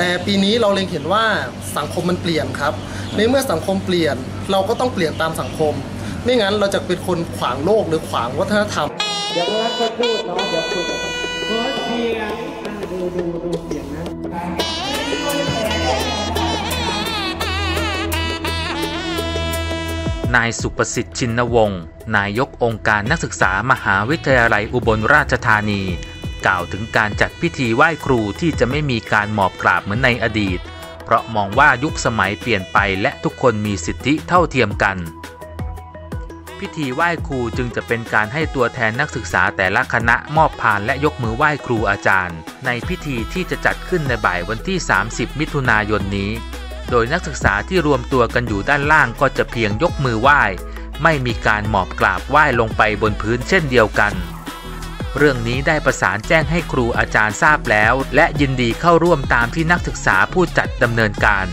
แต่ปีนี้เราเล็งเห็นว่าสังคมมันเปลี่ยนครับ ในเมื่อสังคมเปลี่ยนเราก็ต้องเปลี่ยนตามสังคม ไม่งั้นเราจะเป็นคนขวางโลกหรือขวางวัฒนธรรม เดี๋ยวรักก็พูดเนาะเดี๋ยวคุยกันขอเสียงดูดูดูเสียงนะนายสุประสิทธิ์ชินวงศ์นายกองค์การนักศึกษามหาวิทยาลัยอุบลราชธานี กล่าวถึงการจัดพิธีไหว้ครูที่จะไม่มีการหมอบกราบเหมือนในอดีต เพราะมองว่ายุคสมัยเปลี่ยนไปและทุกคนมีสิทธิเท่าเทียมกัน พิธีไหว้ครูจึงจะเป็นการให้ตัวแทนนักศึกษาแต่ละคณะมอบพานและยกมือไหว้ครูอาจารย์ ในพิธีที่จะจัดขึ้นในบ่ายวันที่ 30 มิถุนายนนี้ โดยนักศึกษาที่รวมตัวกันอยู่ด้านล่างก็จะเพียงยกมือไหว้ ไม่มีการหมอบกราบไหว้ลงไปบนพื้นเช่นเดียวกัน เรื่องนี้ได้ประสานแจ้งให้ครูอาจารย์ทราบแล้ว และยินดีเข้าร่วมตามที่นักศึกษาผู้จัดดำเนินการ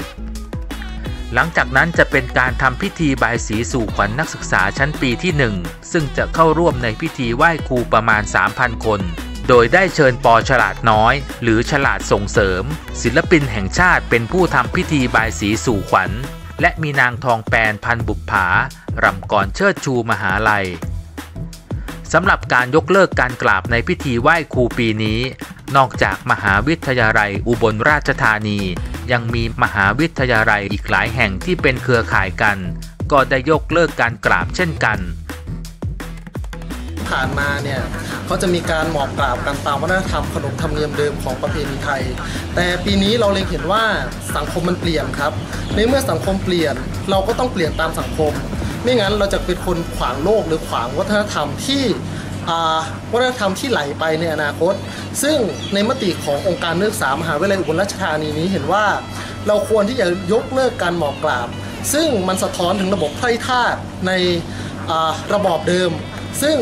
หลังจากนั้นจะเป็นการทำพิธีบายสีสู่ขวัญนักศึกษาชั้นปีที่ 1 ซึ่งจะเข้าร่วมในพิธีไหว้ครูประมาณ 3,000 คน โดยได้เชิญปอฉลาดน้อย หรือฉลาดส่งเสริม ศิลปินแห่งชาติเป็นผู้ทำพิธีบายสีสู่ขวัญ และมีนางทองแปนพันบุปผารำก่อนเชิดชูมหาลัย สำหรับการยกเลิกการกราบในพิธีไหว้ครูปีนี้ นอกจากมหาวิทยาลัยอุบลราชธานี ยังมีมหาวิทยาลัยอีกหลายแห่งที่เป็นเครือข่ายกัน ก็ได้ยกเลิกการกราบเช่นกัน ผ่านมาเนี่ยเขาจะมีการหมอบกราบกันตามวัฒนธรรมขนบธรรมเนียมเดิมของประเพณีไทย แต่ปีนี้เราเล็งเห็นว่าสังคมมันเปลี่ยนครับ ในเมื่อสังคมเปลี่ยนเราก็ต้องเปลี่ยนตามสังคม ไม่งั้นเราจะเป็นคนขวางโลกหรือขวางวัฒนธรรมที่วัฒนธรรมที่ไหลไปในอนาคต ซึ่งในมติขององค์การนักศึกษามหาวิทยาลัยอุบลราชธานีนี้เห็นว่า เราควรที่จะยกเลิกการหมอบกราบ ซึ่งมันสะท้อนถึงระบบไพร่ทาสในระบอบเดิม ซึ่ง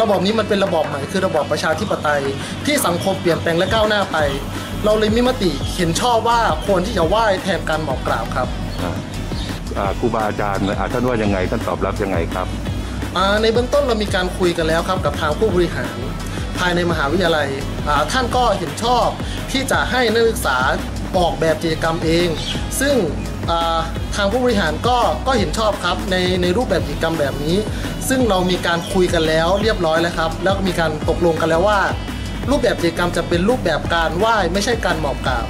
ระบอบนี้มันเป็นระบอบใหม่คือระบอบประชาธิปไตย ที่สังคมเปลี่ยนแปลงและก้าวหน้าไป เราเลยมีมติเห็นชอบว่าควรที่จะไหว้แทนการหมอบกราบครับ ครูบาอาจารย์ท่านว่ายังไงท่านตอบรับยังไงครับในเบื้องต้นเรามีการคุยกันแล้วครับกับทางผู้บริหารภายในมหาวิทยาลัยท่านก็เห็นชอบที่จะให้นักศึกษาออกแบบกิจกรรมเอง ซึ่งทางผู้บริหารก็ก็เห็นชอบครับในในรูปแบบกิจกรรมแบบนี้ ซึ่งเรามีการคุยกันแล้วเรียบร้อยแล้วครับ แล้วก็มีการตกลงกันแล้วว่า รูปแบบกิจกรรมจะเป็นรูปแบบการไหว้ไม่ใช่การหมอบกราบ